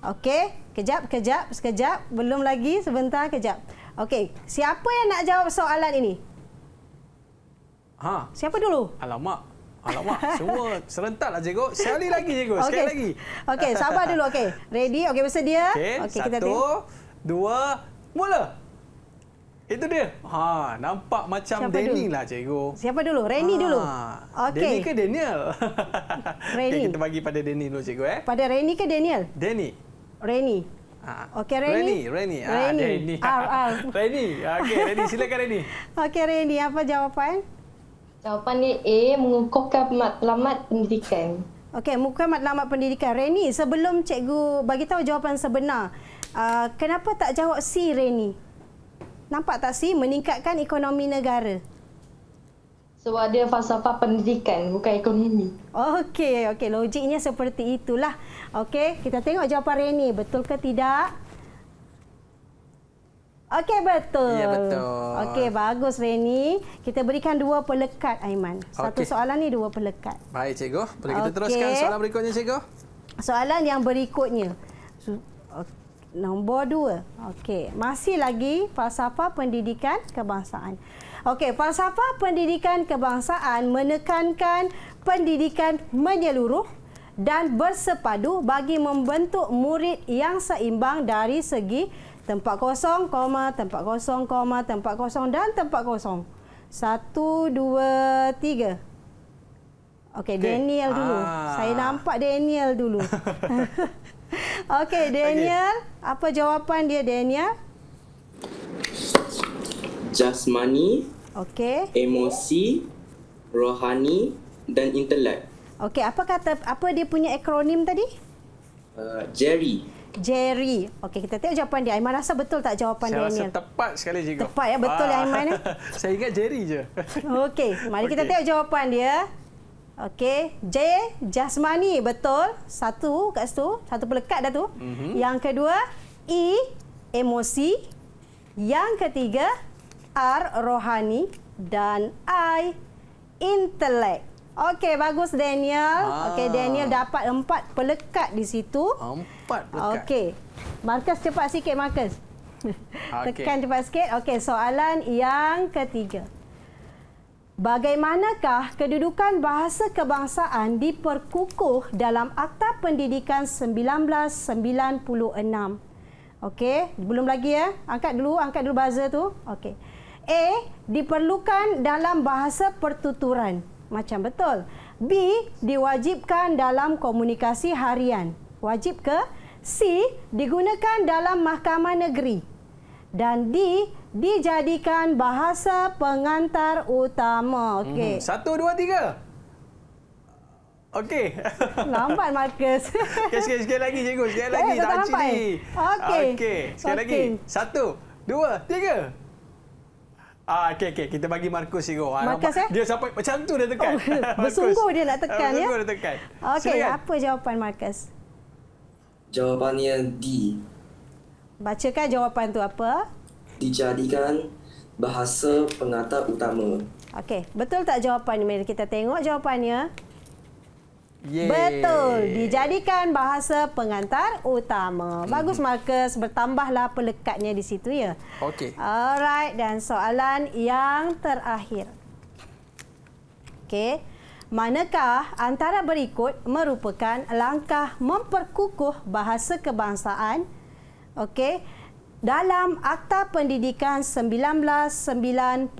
Okey, kejap, kejap, sekejap. Belum lagi, sebentar, kejap. Okey, siapa yang nak jawab soalan ini? Ha. Siapa dulu? Alamak. Alamak, semua serentaklah cikgu. Sekali lagi cikgu, sekali Okey. lagi. Okey, sabar dulu. Okey, ready? Okey, bersedia? Okey, satu, kita tengok. dua, mula. Itu dia. Ha, nampak macam Siapa Danny dulu? lah cikgu. Siapa dulu? Reni Ha, dulu. Danny Okey. ke Daniel? Reni. Okey, kita bagi pada Danny dulu cikgu eh. Pada Reni ke Daniel? Danny. Reni. Ha. Okey, Reni. Reni, Reni. Ah, Reni. Danny. R, R. Reni. Okey, Reni silakan Reni. Okey, Reni. Apa jawapan? Jawapan dia A, mengukuhkan matlamat pendidikan. Okey, muka matlamat pendidikan. Reni, sebelum cikgu bagi tahu jawapan sebenar, uh, kenapa tak jawab C, Reni? Nampak tak C? Meningkatkan ekonomi negara. Sebab dia falsafah pendidikan, bukan ekonomi. Okey, okey. Logiknya seperti itulah. Okey, kita tengok jawapan Reni. Betul ke tidak? Okey, betul. Ya, betul. Okey, bagus Reni. Kita berikan dua pelekat, Aiman. Satu Okey. soalan ni dua pelekat. Baik cikgu, boleh kita Okey. teruskan soalan berikutnya cikgu? Soalan yang berikutnya. Nombor dua. Okey, masih lagi falsafah pendidikan kebangsaan. Okey, falsafah pendidikan kebangsaan menekankan pendidikan menyeluruh dan bersepadu bagi membentuk murid yang seimbang dari segi tempat kosong, koma, tempat kosong, koma, tempat kosong dan tempat kosong. Satu, dua, tiga. Okey, Okey. Daniel dulu. Ah. Saya nampak Daniel dulu. Okey, Daniel. Apa jawapan dia, Daniel? Jasmani, Okey. emosi, rohani dan intelek. Okey, apa kata apa dia punya akronim tadi? Uh, Jerry. Jerry. Okey, kita tengok jawapan dia. Aiman rasa betul tak jawapan Saya Daniel? rasa tepat sekali cikgu. Tepat ya, betul ya, Aiman, eh? Saya ingat Jerry je. Okey, mari kita Okey. tengok jawapan dia. Okey, J jasmani betul. Satu kat situ, satu pelekat dah tu. Mm-hmm. Yang kedua, E emosi. Yang ketiga, R rohani dan I intelek. Okey, bagus Daniel. Ah. Okey, Daniel dapat empat pelekat di situ. Empat pelekat. Okey. Marcus cepat sikit Marcus. Okey. Tekan cepat sikit. Okey, soalan yang ketiga. Bagaimanakah kedudukan bahasa kebangsaan diperkukuh dalam Akta Pendidikan 1996? Okey, belum lagi ya. Angkat dulu, angkat dulu buzzer tu. Okey. A diperlukan dalam bahasa pertuturan. Macam betul. B diwajibkan dalam komunikasi harian. Wajib ke? C digunakan dalam mahkamah negeri. Dan D dijadikan bahasa pengantar utama. Okey. Hmm. Satu, dua, tiga. Okey. Lambat Marcus. Okey, sikit, sikit lagi cikgu. Sikit lagi. Eh, tak tak nampak, cili. eh? Okey. Okey, sekali Okey. lagi. Satu, dua, tiga. Ah, okey, okey. Kita bagi Markus cikgu. Ah, Markus, nampak? eh? Dia sampai macam tu dia tekan. Oh, bersungguh dia nak tekan, Ah, ya? Bersungguh dia tekan. Okey, apa jawapan Marcus? Jawapannya D. Bacakan jawapan tu apa? Dijadikan bahasa pengantar utama. Okey, betul tak jawapan ni? Mari kita tengok jawapannya. Yeay. Betul. Dijadikan bahasa pengantar utama. Bagus Marcus, bertambahlah pelekatnya di situ ya. Okey. Alright, dan soalan yang terakhir. Okey. Manakah antara berikut merupakan langkah memperkukuh bahasa kebangsaan? Okey dalam Akta Pendidikan 1996.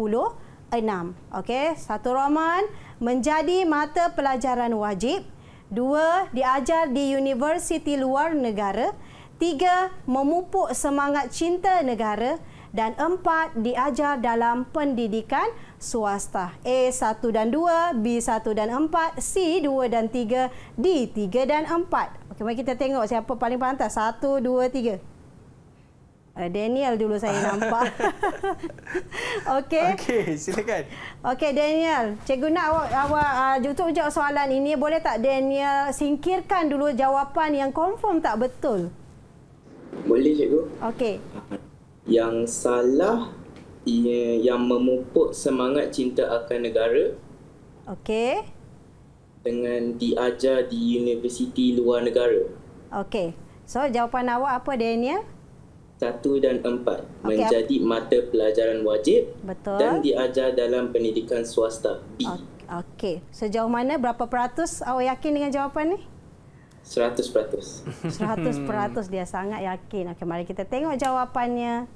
Okey, satu Roman menjadi mata pelajaran wajib, dua diajar di universiti luar negara, tiga memupuk semangat cinta negara dan empat diajar dalam pendidikan swasta. A 1 dan 2, B 1 dan 4, C 2 dan 3, D 3 dan 4. Okey, mari kita tengok siapa paling pantas. 1 2 3. Daniel dulu saya nampak. Okey. Okey, silakan. Okey Daniel, cikgu nak awak awak uh, untuk jawab soalan ini boleh tak Daniel singkirkan dulu jawapan yang confirm tak betul? Boleh cikgu. Okey. Yang salah ia yang memupuk semangat cinta akan negara Okey. dengan diajar di universiti luar negara. Okey. So jawapan awak apa Daniel? Satu dan empat Okey, menjadi mata pelajaran wajib Betul. dan diajar dalam pendidikan swasta. B. Okey. Sejauh mana berapa peratus awak yakin dengan jawapan ni? 100%. 100% dia sangat yakin. Okey, mari kita tengok jawapannya.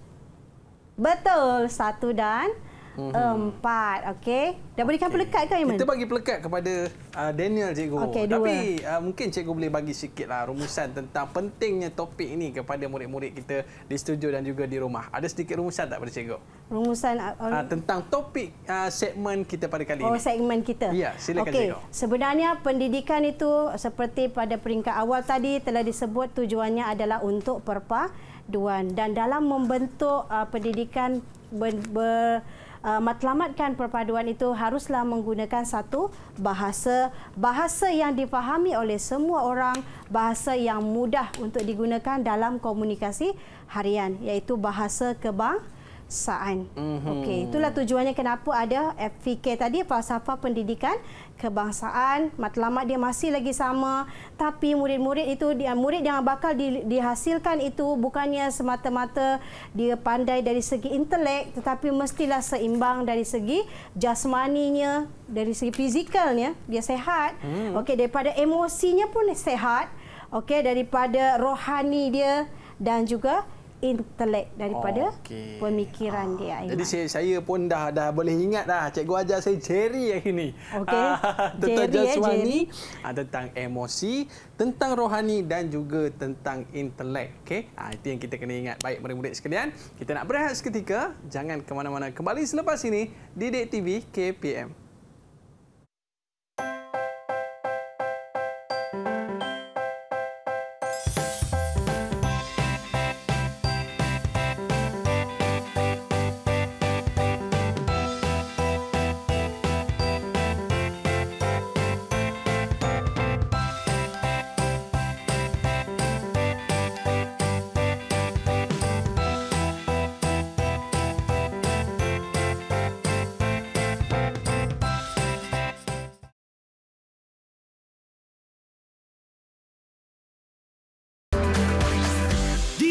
Betul. Satu dan empat. Okey. Dah berikan pelekat ke Iman? Kita bagi pelekat kepada uh, Daniel cikgu. Dua. Tapi uh, mungkin cikgu boleh bagi sikitlah rumusan tentang pentingnya topik ini kepada murid-murid kita di studio dan juga di rumah. Ada sedikit rumusan tak pada cikgu? Rumusan uh, Uh, tentang topik uh, segmen kita pada kali Oh, ini. segmen kita. Ya, silakan, Okey, cikgu. sebenarnya pendidikan itu seperti pada peringkat awal tadi telah disebut tujuannya adalah untuk perpaduan dan dalam membentuk uh, pendidikan ber, ber uh, matlamatkan perpaduan itu haruslah menggunakan satu bahasa. Bahasa yang difahami oleh semua orang bahasa yang mudah untuk digunakan dalam komunikasi harian iaitu bahasa kebang kebangsaan. Mm-hmm. Okey, itulah tujuannya kenapa ada FPK tadi falsafah pendidikan kebangsaan. Matlamat dia masih lagi sama, tapi murid-murid itu dia murid yang bakal di, dihasilkan itu bukannya semata-mata dia pandai dari segi intelek tetapi mestilah seimbang dari segi jasmaninya, dari segi fizikalnya dia sehat. Mm. Okey, daripada emosinya pun sehat. Okey, daripada rohani dia dan juga intelek daripada Okey. pemikiran dia. Jadi Aiman. saya, saya pun dah dah boleh ingat dah cikgu ajar saya Jerry hari ni. Okey. Ah, tentang Jerry, eh, jasmani, Jerry. ah, tentang emosi, tentang rohani dan juga tentang intelek. Okey. Ah itu yang kita kena ingat. Baik murid-murid sekalian, kita nak berehat seketika. Jangan ke mana-mana. Kembali selepas ini di Dek TV KPM.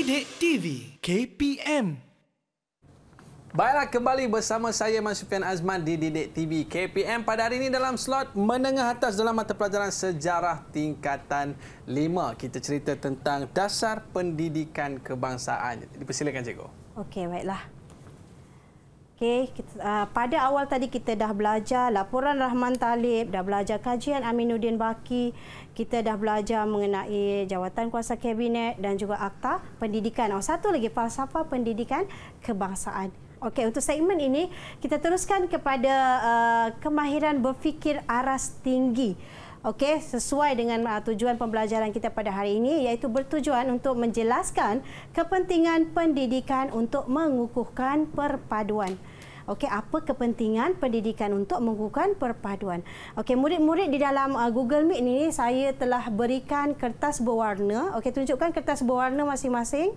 Didik TV KPM Baiklah kembali bersama saya Mas Sufian Azman di Didik TV KPM pada hari ini dalam slot menengah atas dalam mata pelajaran sejarah tingkatan 5. Kita cerita tentang dasar pendidikan kebangsaan. Dipersilakan cikgu. Okey, baiklah. Okey, uh, pada awal tadi kita dah belajar laporan Rahman Talib, dah belajar kajian Aminuddin Baki, kita dah belajar mengenai jawatan kuasa kabinet dan juga akta pendidikan. Oh, satu lagi falsafah pendidikan kebangsaan. Okey, untuk segmen ini kita teruskan kepada uh, kemahiran berfikir aras tinggi. Okey, sesuai dengan uh, tujuan pembelajaran kita pada hari ini iaitu bertujuan untuk menjelaskan kepentingan pendidikan untuk mengukuhkan perpaduan. Okey, apa kepentingan pendidikan untuk mengukuhkan perpaduan? Okey, murid-murid di dalam uh, Google Meet ini saya telah berikan kertas berwarna. Okey, tunjukkan kertas berwarna masing-masing.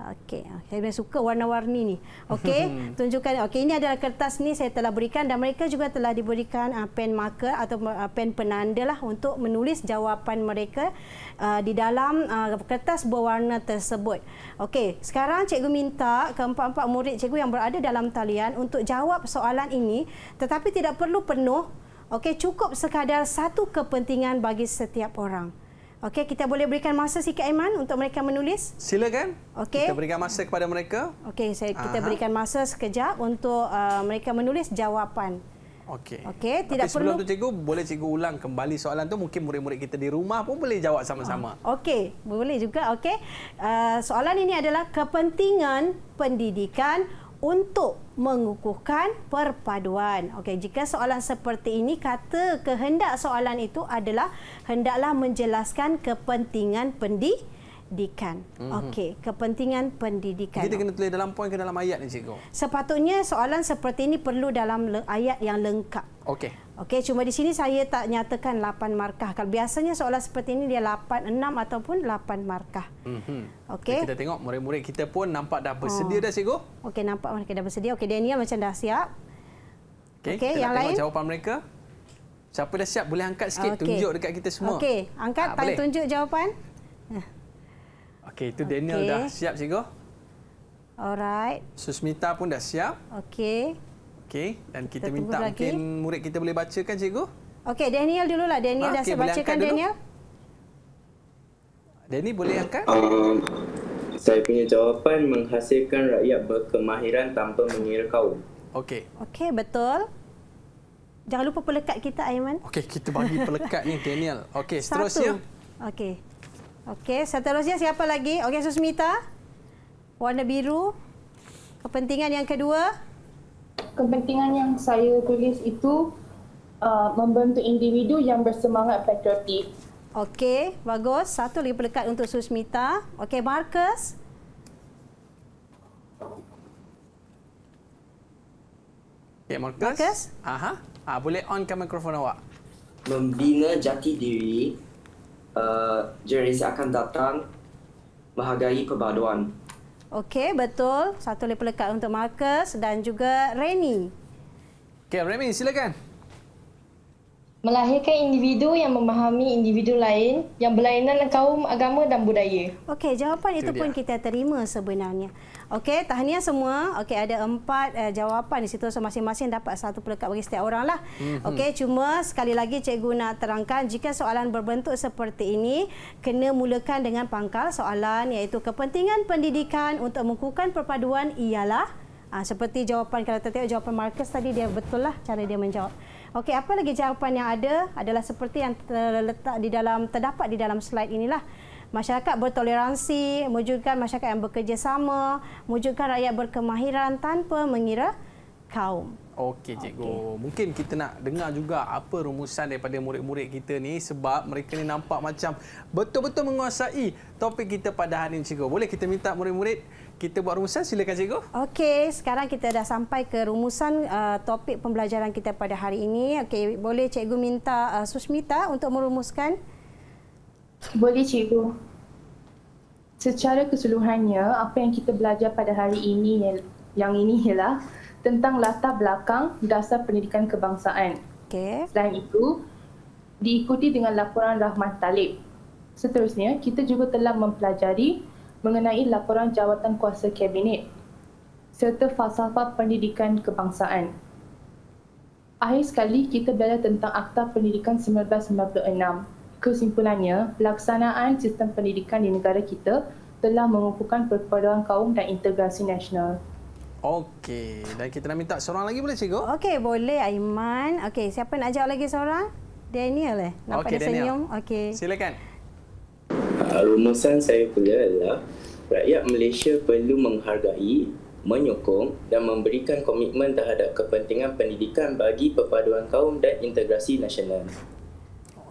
Okey, saya memang suka warna-warni ni. Okey, tunjukkan. Okey, ini adalah kertas ni saya telah berikan dan mereka juga telah diberikan uh, pen marker atau uh, pen penanda lah untuk menulis jawapan mereka uh, di dalam uh, kertas berwarna tersebut. Okey, sekarang cikgu minta keempat-empat murid cikgu yang berada dalam talian untuk jawab soalan ini tetapi tidak perlu penuh. Okey, cukup sekadar satu kepentingan bagi setiap orang. Okey, kita boleh berikan masa sikit Aiman untuk mereka menulis. Silakan. Okey. Kita berikan masa kepada mereka. Okey, saya kita Aha. berikan masa sekejap untuk uh, mereka menulis jawapan. Okey. Okey, tidak Tapi sebelum perlu- tu cikgu, boleh cikgu ulang kembali soalan tu mungkin murid-murid kita di rumah pun boleh jawab sama-sama. Okey, boleh juga. Okey. Uh, soalan ini adalah kepentingan pendidikan untuk mengukuhkan perpaduan. Okey, jika soalan seperti ini kata kehendak soalan itu adalah hendaklah menjelaskan kepentingan pendidikan. Mm-hmm. Okey, kepentingan pendidikan. Kita kena tulis dalam poin ke dalam ayat ni cikgu. Sepatutnya soalan seperti ini perlu dalam ayat yang lengkap. Okey. Okey, cuma di sini saya tak nyatakan 8 markah. Kalau biasanya soalan seperti ini dia 8, 6 ataupun 8 markah. Mhm. Okey. Kita tengok murid-murid kita pun nampak dah bersedia Oh. dah cikgu. Okey, nampak mereka dah bersedia. Okey, Daniel macam dah siap. Okey, kita yang lain? jawapan mereka. Siapa dah siap boleh angkat sikit Okey. tunjuk dekat kita semua. Okey, angkat Ah, boleh? tunjuk jawapan. Okey, itu Daniel Okey. dah siap cikgu. Alright. Susmita pun dah siap. Okey. Okey, dan kita, Kita minta lagi. mungkin murid kita boleh bacakan cikgu. Okey, Daniel dululah. Daniel Ah, dah siap boleh bacakan. Daniel. Danny boleh angkat? Um, saya punya jawapan menghasilkan rakyat berkemahiran tanpa mengira kaum. Okey. Okey, betul. Jangan lupa pelekat kita Aiman. Okey, kita bagi pelekat ni Daniel. Okey, seterusnya. Okey. Okey, seterusnya siapa lagi? Okey, Susmita. Warna biru. Kepentingan yang kedua. Kepentingan yang saya tulis itu uh, membentuk individu yang bersemangat patriotik. Okey, bagus. Satu lagi pelekat untuk Susmita. Okey, Marcus. Okey, Marcus. Marcus? Aha. Ah, boleh onkan mikrofon awak. Membina jati diri uh, generasi akan datang menghargai perpaduan. Okey, betul. Satu lagi pelekat untuk Marcus dan juga Reni. Okey, Remy silakan. Melahirkan individu yang memahami individu lain yang berlainan kaum, agama dan budaya. Okey, jawapan itu, Itu pun kita terima sebenarnya. Okey, tahniah semua. Okey, ada empat uh, jawapan di situ. So, masing-masing dapat satu pelekat bagi setiap orang lah. Mm-hmm. Okey, cuma sekali lagi cikgu nak terangkan jika soalan berbentuk seperti ini, kena mulakan dengan pangkal soalan iaitu kepentingan pendidikan untuk mengukuhkan perpaduan ialah Ah, seperti jawapan kalau kita tengok jawapan Marcus tadi dia betul lah cara dia menjawab. Okey, apa lagi jawapan yang ada adalah seperti yang terletak di dalam terdapat di dalam slide inilah. Masyarakat bertoleransi, mewujudkan masyarakat yang bekerjasama, mewujudkan rakyat berkemahiran tanpa mengira kaum. Okey cikgu. Okay. Mungkin kita nak dengar juga apa rumusan daripada murid-murid kita ni sebab mereka ni nampak macam betul-betul menguasai topik kita pada hari ini cikgu. Boleh kita minta murid-murid kita buat rumusan silakan cikgu. Okey, sekarang kita dah sampai ke rumusan uh, topik pembelajaran kita pada hari ini. Okey, boleh cikgu minta uh, Susmita untuk merumuskan? Boleh cikgu. Secara keseluruhannya, apa yang kita belajar pada hari ini yang, yang ini ialah tentang latar belakang dasar pendidikan kebangsaan. Okey. Selain itu, diikuti dengan laporan Rahman Talib. Seterusnya, kita juga telah mempelajari mengenai laporan jawatan kuasa kabinet serta falsafah pendidikan kebangsaan. Akhir sekali, kita belajar tentang Akta Pendidikan 1996. Kesimpulannya, pelaksanaan sistem pendidikan di negara kita telah mengukuhkan perpaduan kaum dan integrasi nasional. Okey, dan kita nak minta seorang lagi boleh cikgu? Okey, boleh Aiman. Okey, siapa nak jawab lagi seorang? Daniel eh? Nampak Okey, dia Daniel. senyum. Okey. Silakan. Uh, rumusan saya pula adalah rakyat Malaysia perlu menghargai, menyokong dan memberikan komitmen terhadap kepentingan pendidikan bagi perpaduan kaum dan integrasi nasional.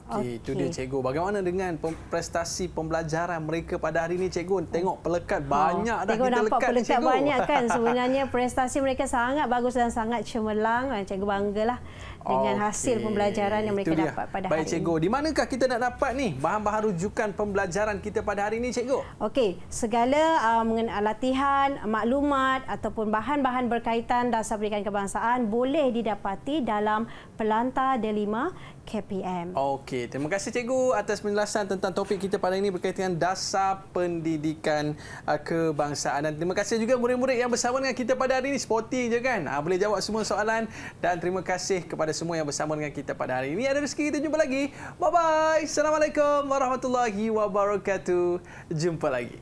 Okey, itu dia cikgu. Bagaimana dengan prestasi pembelajaran mereka pada hari ini cikgu? Tengok pelekat banyak dah Tengok kita nampak lekat ni pelekat cikgu. banyak kan. Sebenarnya prestasi mereka sangat bagus dan sangat cemerlang. Cikgu banggalah dengan okay. hasil pembelajaran yang mereka dapat pada Baik, hari cikgu. ini. Baik cikgu, di manakah kita nak dapat ni bahan-bahan rujukan pembelajaran kita pada hari ini cikgu? Okey, segala uh, mengenai uh, latihan, maklumat ataupun bahan-bahan berkaitan dasar pendidikan kebangsaan boleh didapati dalam Pelanta Delima KPM. Okey, terima kasih cikgu atas penjelasan tentang topik kita pada ini berkaitan dengan dasar pendidikan uh, kebangsaan. Dan terima kasih juga murid-murid yang bersama dengan kita pada hari ini. Sporting je kan? Uh, boleh jawab semua soalan dan terima kasih kepada kepada semua yang bersama dengan kita pada hari ini. Ada rezeki kita jumpa lagi. Bye-bye. Assalamualaikum warahmatullahi wabarakatuh. Jumpa lagi.